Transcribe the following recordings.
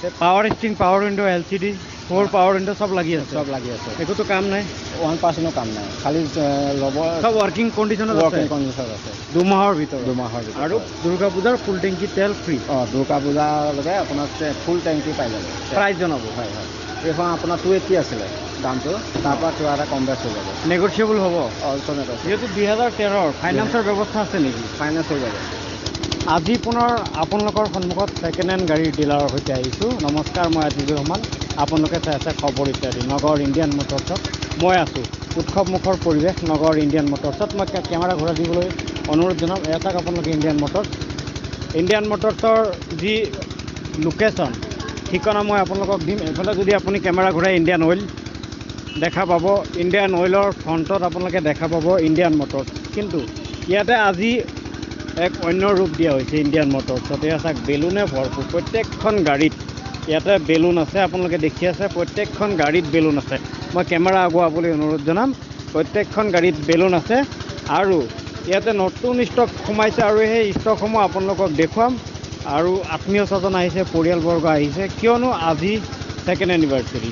Power steering power window' L C D for power window' চব লাগি আছে। চব লাগি আছে। একোতো কাম নাই। ওৱান পাৰ্চেণ্টো কাম নাই। খালি ল'ব চব ৱৰ্কিং কণ্ডিশ্যনত আছে। ৱৰ্কিং কণ্ডিশ্যন আছে। দুমাহৰ ভিতৰত। দুমাহৰ ভিতৰত। আৰু দুৰ্গা পূজাৰ ফুল টেংকি তেল ফ্ৰী অঁ দুৰ্গা পূজালৈকে আপোনাৰ ফুল টেংকি পাই যাব। প্ৰাইচ জনাব। হয় হয়। এইখন আপোনাৰ টু এইট্টি আছিলে দামটো। তাৰপৰা কিবা এটা কম বেছ হৈ যাব। নেগচিয়েবল হ'ব। অল্টাৰনেট যিহেতু দুহেজাৰ তেৰৰ ফাইনেন্সৰ ব্যৱস্থা আছে নেকি? ফাইনেন্স হৈ যাব। আজি পুনৰ আপোনালোকৰ সন্মুখত ছেকেণ্ড হেণ্ড গাড়ীৰ ডিলাৰৰ সৈতে আহিছোঁ। নমস্কাৰ মই আজিজুৰ ৰহমান আপোনালোকে চাই আছে খবৰ ইত্যাদি। নগৰ ইণ্ডিয়ান মটৰ্ছত মই আছোঁ। উৎসৱমুখৰ পৰিৱেশ নগৰ ইণ্ডিয়ান মটৰ্ছত মই কেমেৰা ঘূৰাই দিবলৈ অনুৰোধ জনাম। এয়া চাওক আপোনালোকে ইণ্ডিয়ান মটৰ্ছ। ইণ্ডিয়ান মটৰ্ছৰ যি লোকেশ্যন ঠিকনা মই আপোনালোকক দিম। এইফালে যদি আপুনি কেমেৰা ঘূৰাই ইণ্ডিয়ান অইল দেখা পাব। ইণ্ডিয়ান অইলৰ ফ্ৰণ্টত আপোনালোকে দেখা পাব ইণ্ডিয়ান মটৰ্ছ। কিন্তু ইয়াতে আজি এক অন্য ৰূপ দিয়া হৈছে ইণ্ডিয়ান মটৰ্ছত এয়া চাওক বেলুনে ভৰপূৰ। প্ৰত্যেকখন গাড়ীত ইয়াতে বেলুন আছে আপোনালোকে দেখি আছে প্ৰত্যেকখন গাড়ীত বেলুন আছে। মই কেমেৰা আগুৱাবলৈ অনুৰোধ জনাম প্ৰত্যেকখন গাড়ীত বেলুন আছে আৰু ইয়াতে নতুন ষ্টক সোমাইছে আৰু সেই ষ্টকসমূহ আপোনালোকক দেখুৱাম আৰু আত্মীয় স্বজন আহিছে পৰিয়ালবৰ্গ আহিছে কিয়নো আজি ছেকেণ্ড এনিভাৰ্চেৰী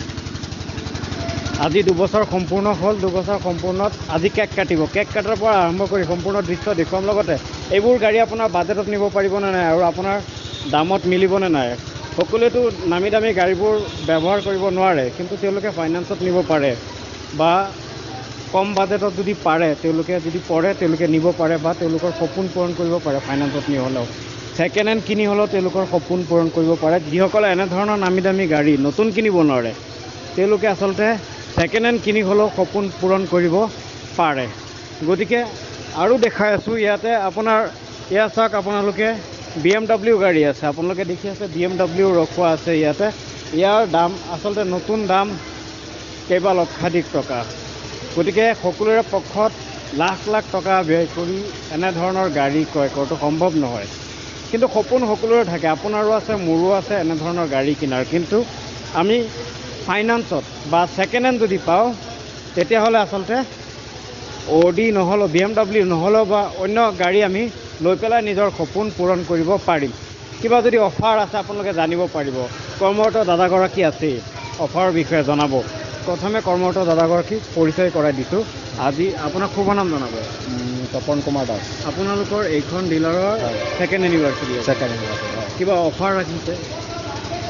আজি দুবছৰ সম্পূৰ্ণ হ'ল দুবছৰ সম্পূৰ্ণত আজি কেক কাটিব। কেক কটাৰ পৰা আৰম্ভ কৰি সম্পূৰ্ণ দৃশ্য দেখুৱাম। লগতে এইবোৰ গাড়ী আপোনাৰ বাজেটত নিব পাৰিবনে নাই আৰু আপোনাৰ দামত মিলিবনে নাই? সকলোৱেতো নামী দামী গাড়ীবোৰ ব্যৱহাৰ কৰিব নোৱাৰে কিন্তু তেওঁলোকে ফাইনেন্সত নিব পাৰে বা কম বাজেটত যদি পাৰে তেওঁলোকে যদি পৰে তেওঁলোকে নিব পাৰে বা তেওঁলোকৰ সপোন পূৰণ কৰিব পাৰে ফাইনেন্সত নি হ'লেও ছেকেণ্ড হেণ্ড কিনি হ'লেও তেওঁলোকৰ সপোন পূৰণ কৰিব পাৰে। যিসকলে এনেধৰণৰ নামী দামী গাড়ী নতুন কিনিব নোৱাৰে তেওঁলোকে আচলতে ছেকেণ্ড হেণ্ড কিনি হ'লেও সপোন পূৰণ কৰিব পাৰে। গতিকে আৰু দেখাই আছোঁ ইয়াতে আপোনাৰ ইয়াত চাওক আপোনালোকে বি এম ডাব্লিউ গাড়ী আছে। আপোনালোকে দেখি আছে বি এম ডাব্লিউ ৰখোৱা আছে ইয়াতে। ইয়াৰ দাম আচলতে নতুন দাম কেইবা লক্ষাধিক টকা। গতিকে সকলোৰে পক্ষত লাখ লাখ টকা ব্যয় কৰি এনেধৰণৰ গাড়ী ক্ৰয় কৰাটো সম্ভৱ নহয়। কিন্তু সপোন সকলোৰে থাকে আপোনাৰো আছে মোৰো আছে এনেধৰণৰ গাড়ী কিনাৰ। কিন্তু আমি ফাইনেন্সত বা ছেকেণ্ড হেণ্ড যদি পাওঁ তেতিয়াহ'লে আচলতে অ'ডি নহ'লেও বি এম ডাব্লিউ নহ'লেও বা অন্য গাড়ী আমি লৈ পেলাই নিজৰ সপোন পূৰণ কৰিব পাৰিম। কিবা যদি অফাৰ আছে আপোনালোকে জানিব পাৰিব। কৰ্মৰত দাদাগৰাকী আছেই অফাৰৰ বিষয়ে জনাব। প্ৰথমে কৰ্মৰত দাদাগৰাকীক পৰিচয় কৰাই দিছোঁ। আজি আপোনাক শুভ নাম জনাব। তপন কুমাৰ দাস। আপোনালোকৰ এইখন ডিলাৰৰ। ছেকেণ্ড এনিভাৰ্চাৰী আছে। ছেকেণ্ড হেণ্ড কিবা অফাৰ ৰাখিছে?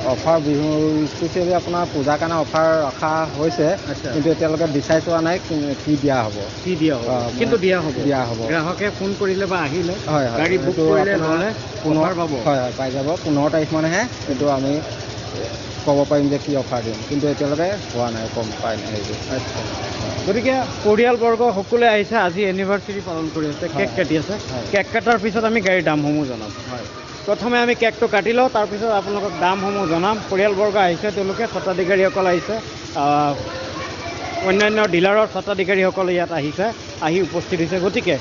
অফাৰ বিহু স্পেচিয়েলি আপোনাৰ পূজাৰ কাৰণে অফাৰ ৰখা হৈছে কিন্তু এতিয়ালৈকে ডিচাইড হোৱা নাই কি- দিয়া হ'ব। কি দিয়া হ'ব? কিন্তু দিয়া হ'ব। দিয়া হ'ব। গ্ৰাহকে ফোন কৰিলে বা আহিলে হয় হয়। গাড়ী বুক কৰিলে নহ'লে অফাৰ পাব। হয় হয় পাই যাব। পোন্ধৰ তাৰিখ মানেহে এইটো আমি ক'ব পাৰিম যে কি অফাৰ দিম। কিন্তু এতিয়ালৈকে হোৱা নাই কম পাই নাই আচ্ছা। গতিকে পৰিয়ালবৰ্গ সকলোৱে আহিছে আজি এনিভাৰ্চাৰী পালন কৰি আছে কেক। কাটি আছে। কেক কটাৰ পিছত আমি গাড়ীৰ দামসমূহ জনাম। হয়। প্ৰথমে আমি কেকটো কাটি লওঁ তাৰপিছত আপোনালোকক দামসমূহ জনাম। পৰিয়ালবৰ্গ আহিছে তেওঁলোকে স্বত্বাধিকাৰীসকল আহিছে। আহ, অন্যান্য ডিলাৰৰ স্বত্বাধিকাৰীসকল ইয়াত আহিছে আহি উপস্থিত হৈছে। গতিকে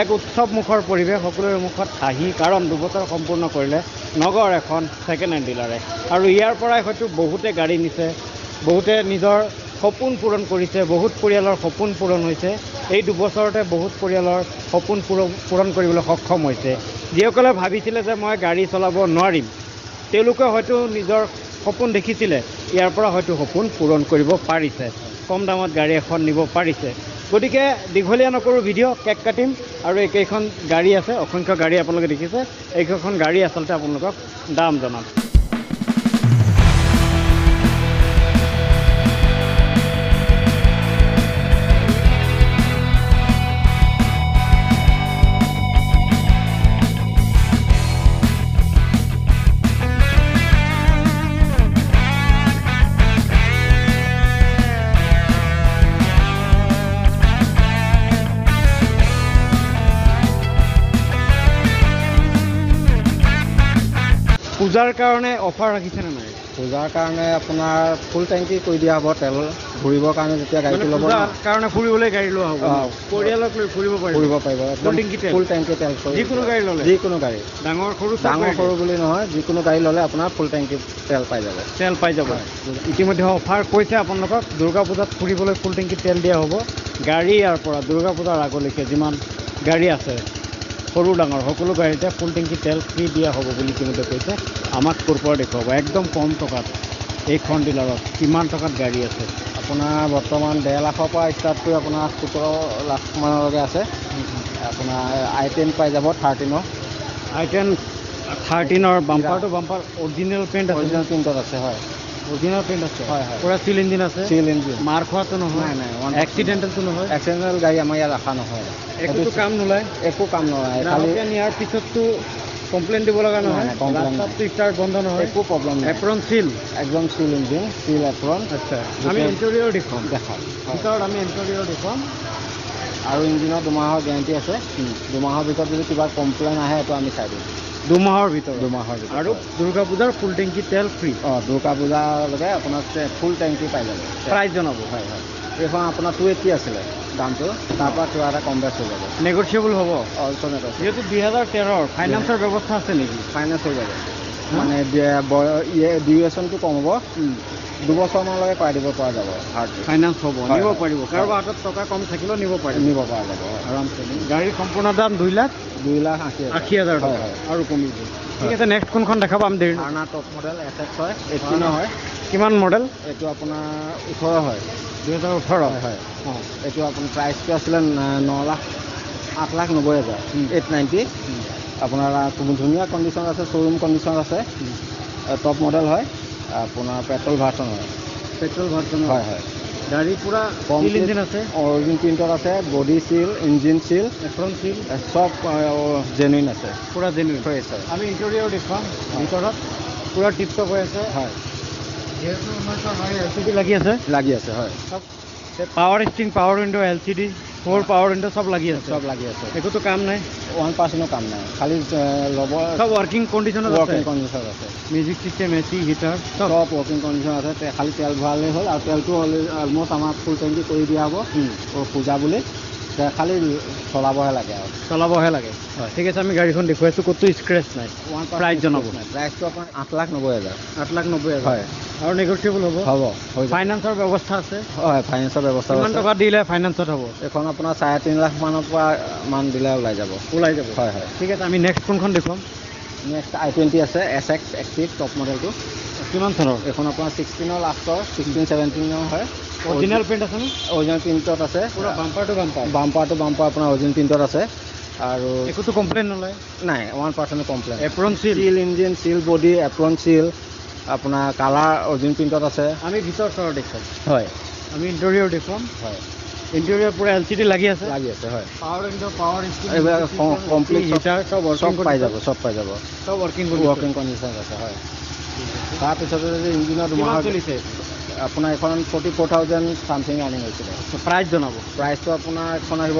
এক উৎসৱমুখৰ পৰিৱেশ সকলোৰে মুখত হাঁহি কাৰণ দুবছৰ সম্পূৰ্ণ কৰিলে নগৰ এখন ছেকেণ্ড হেণ্ড ডিলাৰে আৰু ইয়াৰ পৰাই হয়তো বহুতে গাড়ী নিছে বহুতে নিজৰ সপোন পূৰণ কৰিছে বহুত পৰিয়ালৰ সপোন পূৰণ হৈছে। এই দুবছৰতে বহুত পৰিয়ালৰ সপোন পূৰণ পূৰণ কৰিবলৈ সক্ষম হৈছে। যিসকলে ভাবিছিলে যে মই গাড়ী চলাব নোৱাৰিম। তেওঁলোকে হয়তো নিজৰ সপোন দেখিছিলে। ইয়াৰ পৰা হয়তো সপোন পূৰণ কৰিব পাৰিছে। কম দামত গাড়ী এখন নিব পাৰিছে। গতিকে দীঘলীয়া নকৰোঁ ভিডিঅ' কেক কাটিম আৰু এইকেইখন গাড়ী আছে। অসংখ্য গাড়ী আপোনালোকে দেখিছে। এইকেইখন গাড়ী আচলতে আপোনালোকক দাম জনাম। পূজাৰ কাৰণে অফাৰ ৰাখিছেনে নাই? পূজাৰ কাৰণে আপোনাৰ ফুল টেংকি কৰি দিয়া হ'ব তেল ঘূৰিবৰ কাৰণে যেতিয়া গাড়ীটো ল'ব কাৰণে ফুৰিবলৈ গাড়ী লোৱা হ'ব। পৰিয়ালক লৈ ফুৰিব পাৰিব। ফুৰিব পাৰিব। ফুল টেংকি তেল। যিকোনো গাড়ী ল'লে। যিকোনো গাড়ী। ডাঙৰ সৰু ডাঙৰ সৰু বুলি নহয় যিকোনো গাড়ী ল'লে আপোনাৰ ফুল টেংকি তেল পাই যাব। তেল পাই যাব। ইতিমধ্যে অফাৰ কৈছে আপোনালোকক দুৰ্গা পূজাত ফুৰিবলৈ ফুল টেংকি তেল দিয়া হ'ব। গাড়ী ইয়াৰ পৰা দুৰ্গা পূজাৰ আগলৈকে যিমান গাড়ী আছে। সৰু ডাঙৰ সকলো গাড়ীতে ফুল টেংকি তেল ফ্ৰী দিয়া হ'ব বুলি ইতিমধ্যে কৈছে। আমাক ক'ৰ পৰা দেখুৱাব? একদম কম টকাত। এইখন ডিলাৰত কিমান টকাত গাড়ী আছে? আপোনাৰ বৰ্তমান ডেৰ লাখৰ পৰা ষ্টাৰ্ট কৰি আপোনাৰ সোতৰ লাখ মানলৈকে আছে। আপোনাৰ আই টেন পাই যাব থাৰ্টিনৰ আই টেন থাৰ্টিনৰ বাম্পাৰ টু বাম্পাৰ অৰিজিনেল আছে অৰিজিনেল প্ৰিণ্টত আছে হয়। অৰিজিনেল পেণ্ট আছে। হয়, হয়। পূৰা চিল ইঞ্জিন আছে। চিল ইঞ্জিন মাৰ খোৱাটো নহয়। নাই, নাই, এক্সিডেণ্টেলটো নহয়। এক্সিডেণ্টেল গাড়ী আমাৰ ইয়াত ৰখা নহয়। একোতো সেইটো কাম নোলায়। একো কাম নহয় খালি নিয়াৰ পিছততো কমপ্লেইন দিব লগা নহয়। ৰাস্তাততো ষ্টাৰ্ট বন্ধ নহয়। একো প্ৰব্লেম নাই। এপ্ৰন চিল একদম চিল ইঞ্জিন চিল এপ্ৰন আচ্ছা আমি ইণ্টেৰিয়ৰ দেখুৱাম। দেখাম। হয়। ভিতৰত আমি ইণ্টেৰিয়ৰ দেখুৱাম। আৰু ইঞ্জিনৰ দুমাহৰ গেৰাণ্টি আছে। দুমাহৰ ভিতৰত যদি কিবা কমপ্লেইন আহে সেইটো আমি চাই দিম। দুমাহৰ ভিতৰত। দুমাহৰ ভিতৰত আৰু দুৰ্গা পূজাৰ ফুল টেংকি তেল ফ্ৰী অঁ দুৰ্গা পূজালৈকে আপোনাৰ ফুল টেংকি পাই যাব। প্ৰাইচ জনাব। হয় হয়। এইখন আপোনাৰ টু এইট্টি আছিলে দামটো তাৰপৰা কিবা এটা কম বেছ হৈ যাব। নেগচিয়েবল হ'ব। আছে। যিহেতু দুহেজাৰ তেৰৰ ফাইনেন্সৰ ব্যৱস্থা আছে নেকি? ফাইনেন্স হৈ যাব। মানে ডিউৰেশ্যনটো কম হ'ব। দুবছৰমানলৈকে কৰাই দিব পৰা যাব ফাইনেন্স হ'ব নিব। পাৰিব। কাৰোবাৰ হাতত টকা কম থাকিলেও নিব পাৰিব। নিব পৰা যাব। আৰামছে গাড়ীৰ সম্পূৰ্ণ দাম দুই লাখ? দুই লাখ আশী আশী হাজাৰ টকা হয় আৰু কমিব। ঠিক আছে নেক্সট কোনখন দেখাব আমি দেৰি Verna top model S X হয় এইটিনৰ হয় কিমান মডেল? এইটো আপোনাৰ ওঠৰ হয়। দুহেজাৰ ওঠৰ? হয় হয়। অঁ। এইটো আপোনাৰ প্ৰাইচটো আছিলে ন- লাখ আঠ লাখ নব্বৈ হাজাৰ। এইট নাইণ্টি আপোনাৰ ধুনীয়া কণ্ডিশ্যন আছে শ্ব'ৰুম কণ্ডিশ্যন আছে। টপ মডেল হয়। আপোনাৰ পেট্ৰল ভাৰ্চন হয়। পেট্ৰল ভাৰ্চন হয়। হয় গাড়ী পূৰা চিল ইঞ্জিন আছে? অৰিজিন প্ৰিণ্টত আছে body seal engine seal apron seal চব জেনুইন আছে। পূৰা জেনুইন ফ্ৰেছ হয়। আমি ইণ্টেৰিয়ৰ দেখুৱাম ভিতৰত। পূৰা টিপটপ হৈ আছে। হয়। যিহেতু আমাৰ এল চি ডি লাগি আছে। লাগি আছে হয়। চব power steering power window' L C D for power window' চব লাগি আছে। চব লাগি আছে। একোতো কাম নাই? ওৱান পাৰ্চেণ্টৰ কাম নাই। খালি ল'ব চব ৱৰ্কিং কণ্ডিশ্যনত আছে। ৱৰ্কিং কণ্ডিশ্যন আছে। Music system A C heater চব। ৱৰ্কিং কণ্ডিশ্যন আছে। খালি তেল ভৰালেই হ'ল আৰু তেলটো অলম'ষ্ট আমাক ফুল টেংকি কৰি দিয়া হ'ব। পূজা বুলি। খালি চলাবহে লাগে আৰু। চলাবহে লাগে। হয়। ঠিক আছে আমি গাড়ীখন দেখুৱাইছোঁ ক'তো স্ক্ৰেচ নাই। প্ৰাইচ জনাব। প্ৰাইচটো আপোনাৰ আঠ লাখ নব্বৈ হাজাৰ। আঠ লাখ নব্বৈ হাজাৰ। হয়। আৰু নেগচিয়েবল হ'ব? হ'ব ফাইনেন্সৰ ব্যৱস্থা আছে? হয় ফাইনেন্সৰ ব্যৱস্থা কিমান টকা দিলে ফাইনেন্সত হ'ব? এইখন আপোনাৰ চাৰে তিনি লাখ মানৰ পৰা মান দিলে ওলাই যাব। ওলাই যাব। হয় হয়। ঠিক আছে আমি নেক্সট কোনখন দেখুৱাম? নেক্সট আই টুৱেণ্টি আছে এছ এক্স এক্টিভ টপ মডেলটো কিমান চনৰ? এইখন আপোনাৰ ছিক্সটিনৰ লাষ্টৰ ছিক্সটিন ছেভেণ্টিনৰ হয়। অৰিজিনেল পেণ্ট আছেনে অৰিজিনেল প্ৰিণ্টত আছে। পূৰা বাম্পাৰ টু বাম্পাৰ আপোনাৰ অৰিজিনেল প্ৰিণ্টত আছে। আৰু একোতো কমপ্লেইন নলয়? নাই one percent complain apron seal seal engine seal body apron seal আপোনাৰ কালাৰ অৰিজিনেল প্ৰিণ্টত আছে। আমি ভিতৰ চৰ দেখুৱাম। হয়। আমি ইণ্টেৰিয়ৰ দেখুৱাম। হয়। ইণ্টেৰিয়ৰ পূৰা এল চি ডি লাগি আছে। লাগি আছে হয়। পাৱাৰ উইণ্ড' পাৱাৰ এইবিলাক চব- হিটাৰ চব চব পাই যাব চব পাই যাব। চব ৱৰ্কিং ৱৰ্কিং কণ্ডিশ্যন আছে হয়। তাৰপিছতে যদি ইঞ্জিনৰ কিমান দুমাহৰ চলিছে? আপোনাৰ এখন forty four thousand something running হৈছিলে প্ৰাইচ জনাব? প্ৰাইচটো আপোনাৰ এখন আহিব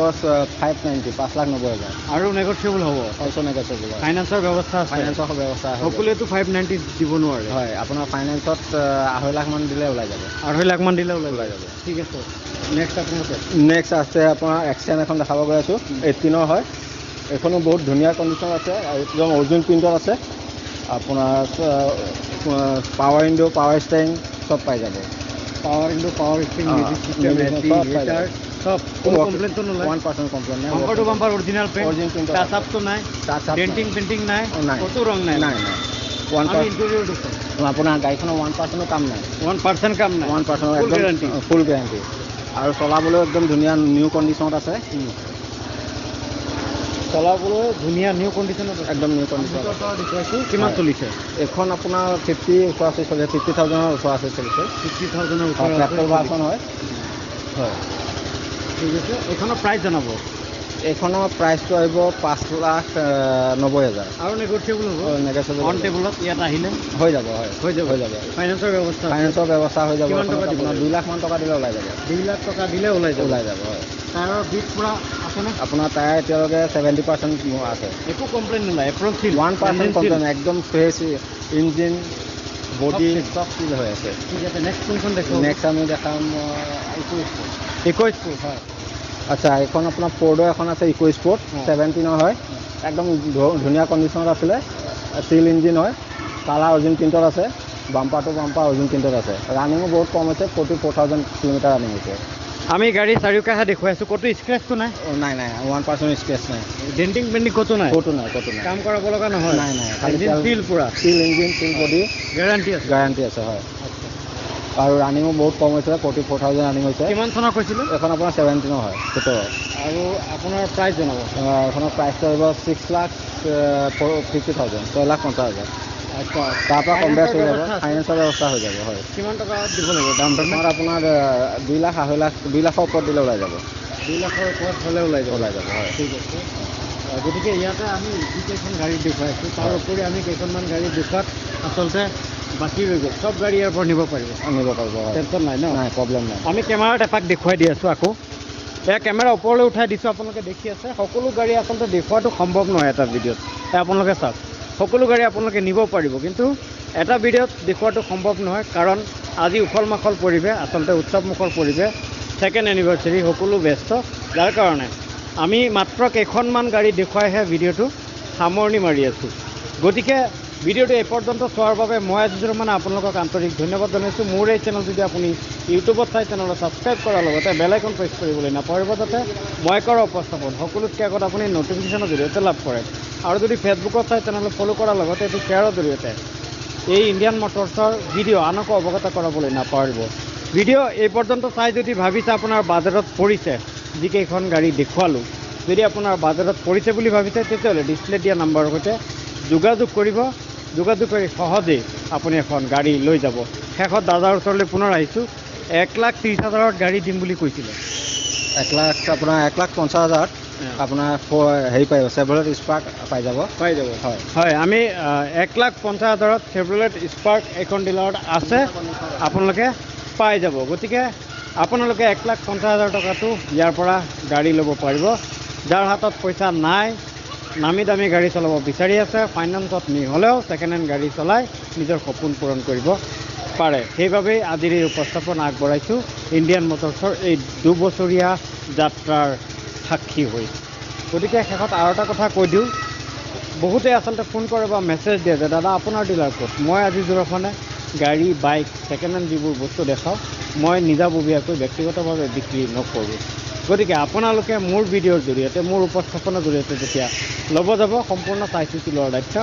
ফাইভ নাইণ্টি পাঁচ লাখ নব্বৈ হাজাৰ। আৰু নেগচিয়েবল হ'ব? অলছ' নেগেচিয়েবল ফাইনেন্সৰ ব্যৱস্থা আছে? ফাইনেন্সৰ ব্যৱস্থা আছে। সকলোৱেতো ফাইভ নাইণ্টি দিব নোৱাৰে। হয় আপোনাৰ ফাইনেন্সত আঢ়ৈ লাখ মান দিলে ওলাই যাব। আঢ়ৈ লাখ মান দিলে ওলাই ওলাই যাব। ঠিক আছে। নেক্সট আপোনালোকে নেক্সট আছে আপোনাৰ এক্সেন এখন দেখাব গৈ আছোঁ। এইটিনৰ হয়। এইখনো বহুত ধুনীয়া কণ্ডিশ্যন আছে। আৰু একদম অৰিজিনেল প্ৰিণ্টত আছে। আপোনাৰ পাৱাৰ উইণ্ড' পাৱাৰ ষ্টেৰিং চব পাই যাব। Power music system music AC চব পাই হিটাৰ চব কোনো কমপ্লেইনটো নোলায় ওৱান পাৰ্চেণ্ট কমপ্লেইন নাই bumper to bumper original paint Original print touch নাই Touch up নাই। ডেণ্টিং পেইণ্টিং নাই অ, নাই। ক'তো ৰং নাই? নাই নাই। ইণ্টেৰিয়ৰ দেখুৱাম আপোনাৰ গাড়ীখনৰ ওৱান পাৰ্চেণ্টৰ কাম নাই। ওৱান পাৰ্চেণ্ট কাম নাই। One percent Full guarantee। একদম ফুল গেৰাণ্টি আৰু চলাবলৈও একদম ধুনীয়া নিউ কণ্ডিশ্যনত আছে। চলাবলৈ ধুনীয়া নিউ কণ্ডিশ্যনত একদম নিউ কণ্ডিশ্যন দেখুৱাইছোঁ কিমান। চলিছে? এইখন আপোনাৰ ফিফটি ওচৰা ওচৰি চলিছে। ফিফটি থাউজেণ্ডৰ ওচৰা ওচৰি চলিছে। ফিফটি থাউজেণ্ডৰ হয় পেট্ৰল ভাৰ্চন হয়। হয়। ঠিক আছে এইখনৰ প্ৰাইচ জনাব। এইখনৰ প্ৰাইচটো আহিব পাঁচ লাখ নব্বৈ হাজাৰ। আৰু নেগচিয়েবল হ'ব। নেগেচিয়েবল অন টেবুলত ইয়াত আহিলে। হৈ যাব হয় হৈ যাব। হৈ যাব। ফাইনেন্সৰ ব্যৱস্থা। ফাইনেন্সৰ ব্যৱস্থা হৈ যাব। আপোনাৰ? দুই লাখ মান টকা দিলে ওলাই যাব। দুই লাখ টকা দিলে ওলাই যাব। ওলাই যাব হয়। টায়াৰৰ বিট পূৰা আছেনে আপোনাৰ টায়াৰ এতিয়ালৈকে ছেভেণ্টি পাৰ্চেণ্ট আছে। একো কমপ্লেইন নোলায় apron seal one percent. Complain একদম ফ্ৰেছ ইঞ্জিন বডি। চব চিল হৈ আছে। ঠিক আছে নেক্সট কোনখন দেখো নেক্সট আমি দেখাম ইকো একৈছ ফুট হয়। আচ্ছা এইখন আপোনাৰ ফ'ৰ্ডৰ এখন আছে ইকো স্পৰ্ট। ছেভেণ্টিনৰ হয়। একদম ধুনীয়া কণ্ডিশ্যনত আছিলে। চিল ইঞ্জিন হয়। কালাৰ অৰিজিন প্ৰিণ্টত আছে। বাম্পাৰ টু বাম্পাৰ অৰিজিন প্ৰিণ্টত আছে। ৰানিঙো বহুত কম হৈছে forty four thousand kilometre running হৈছে। আমি গাড়ী চাৰিওকাষে দেখুৱাই আছোঁ। ক'তো স্ক্ৰেচটো নাই? নাই নাই ওৱান পাৰ্চেণ্ট স্কেচ নাই। ডেণ্টিং পেণ্টিং ক'তো নাই? ক'তো নাই ক'তো নাই। কাম কৰাব লগা নহয়। নাই নাই খালি ফিল পূৰা। Seal engine seal body guarantee আছে। গেৰাণ্টি আছে হয়। আৰু ৰানিঙো বহুত কম হৈছে ফৰ্টি ফ'ৰ থাউজেণ্ড ৰানিং হৈছে। কিমান চনৰ কৈছিলে? এখন আপোনাৰ ছেভেণ্টিনৰ হয় সোতৰ। আৰু আপোনাৰ প্ৰাইচ জনাব। এখনৰ প্ৰাইচটো আহিব ছিক্স লাখ ফিফটি থাউজেণ্ড ছয় লাখ পঞ্চাছ হাজাৰ। আচ্ছা তাৰ পৰা কম বেছ হৈ যাব? ফাইনেন্সৰ ব্যৱস্থা হৈ যাব হয়। কিমান টকা দিব লাগিব? দাম পেমেণ্ট আপোনাৰ দুই লাখ আঢ়ৈ লাখ দুই লাখৰ ওপৰত দিলে ওলাই যাব। দুই লাখৰ ওপৰত হ'লে ওলাই যাব। ওলাই যাব হয়। ঠিক আছে। গতিকে ইয়াতে আমি যিকেইখন গাড়ী দেখুৱাইছোঁ তাৰ। উপৰি আমি কেইখনমান গাড়ী দেখুৱাত আচলতে বাকী হৈ গ'ল। চব গাড়ী ইয়াৰ পৰা নিব পাৰিব। নিব পাৰিব টেনশ্যন নাই ন? নাই প্ৰব্লেম নাই। আমি কেমেৰাত এপাক দেখুৱাই দি আছোঁ আকৌ। এয়া কেমেৰা ওপৰলৈ উঠাই দিছোঁ আপোনালোকে দেখি আছে। সকলো গাড়ী আচলতে দেখুওৱাটো সম্ভৱ নহয় এটা ভিডিঅ'ত। আপোনালোকে চাওক। সকলো গাড়ী আপোনালোকে নিব পাৰিব কিন্তু এটা ভিডিঅ'ত দেখুওৱাটো সম্ভৱ নহয় কাৰণ আজি উখল মাখল পৰিৱেশ আচলতে উৎসৱমুখৰ পৰিৱেশ ছেকেণ্ড এনিভাৰ্চাৰী সকলো ব্যস্ত। যাৰ কাৰণে আমি মাত্ৰ কেইখনমান গাড়ী দেখুৱাইহে ভিডিঅ'টো সামৰণি মাৰি আছোঁ। গতিকে ভিডিঅ'টো এই পৰ্যন্ত চোৱাৰ বাবে মই আজিজুৰ মানে আপোনালোকক আন্তৰিক ধন্যবাদ জনাইছোঁ। মোৰ এই চেনেল যদি আপুনি ইউটিউবত চাই চেনেলত ছাবস্ক্ৰাইব কৰাৰ লগতে বেল আইকন প্ৰেছ কৰিবলৈ নাপাহৰিব যাতে মই কৰা উপস্থাপন সকলোতকৈ আগত আপুনি ন'টিফিকেশ্যনৰ জৰিয়তে লাভ কৰে। আৰু যদি ফেচবুকত চাই চেনেলত ফ'ল' কৰাৰ লগতে এইটো শ্বেয়াৰৰ জৰিয়তে এই ইণ্ডিয়ান মটৰ্ছৰ ভিডিঅ' আনকো অৱগত কৰাবলৈ নাপাহৰিব। ভিডিঅ' এই পৰ্যন্ত চাই যদি ভাবিছে আপোনাৰ বাজেটত পৰিছে যিকেইখন গাড়ী দেখুৱালোঁ যদি আপোনাৰ বাজেটত পৰিছে বুলি ভাবিছে তেতিয়াহ'লে ডিছপ্লে দিয়া নাম্বাৰৰ সৈতে যোগাযোগ কৰিব। যোগাযোগ কৰি সহজেই আপুনি এখন গাড়ী লৈ যাব। শেষত দাদাৰ ওচৰলৈ পুনৰ আহিছোঁ। এক লাখ ত্ৰিছ হাজাৰত গাড়ী দিম বুলি কৈছিলে। এক লাখ আপোনাৰ এক লাখ পঞ্চাছ হাজাৰত। আপোনাৰ হেৰি পাই যাব চেভলেট স্পাৰ্ক পাই যাব। পাই যাব। হয়। হয় আমি এক লাখ পঞ্চাছ হাজাৰত ফেভৰেট স্পাৰ্ক এইখন ডিলাৰত আছে আপোনালোকে পাই যাব। গতিকে আপোনালোকে এক লাখ পঞ্চাছ হাজাৰ টকাটো ইয়াৰ পৰা গাড়ী ল'ব পাৰিব। যাৰ হাতত পইচা নাই নামী দামী গাড়ী চলাব বিচাৰি আছে ফাইনেন্সত নিহ'লেও ছেকেণ্ড হেণ্ড গাড়ী চলাই নিজৰ সপোন পূৰণ কৰিব পাৰে। সেইবাবেই আজিৰ এই উপস্থাপন আগবঢ়াইছোঁ। ইণ্ডিয়ান মটৰ্ছৰ এই দুবছৰীয়া যাত্ৰাৰ সাক্ষী হৈ। গতিকে শেষত আৰু এটা কথা কৈ দিওঁ। বহুতে আচলতে ফোন কৰে বা মেছেজ দিয়ে যে দাদা আপোনাৰ ডিলাৰ ক'ত? মই আজি যোৰাখনে গাড়ী বাইক ছেকেণ্ড হেণ্ড যিবোৰ বস্তু দেখাওঁ মই নিজাববীয়াকৈ ব্যক্তিগতভাৱে বিক্ৰী নকৰোঁ। গতিকে আপোনালোকে মোৰ ভিডিঅ'ৰ জৰিয়তে মোৰ উপস্থাপনৰ জৰিয়তে যেতিয়া ল'ব যাব সম্পূৰ্ণ চাই চিতি লোৱাৰ দায়িত্ব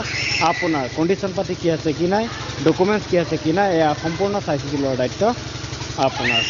আপোনাৰ। কণ্ডিশ্যন পাতি কি আছে কি নাই ডকুমেণ্টছ কি আছে কি নাই এয়া সম্পূৰ্ণ চাই চিতি লোৱাৰ দায়িত্ব আপোনাৰ।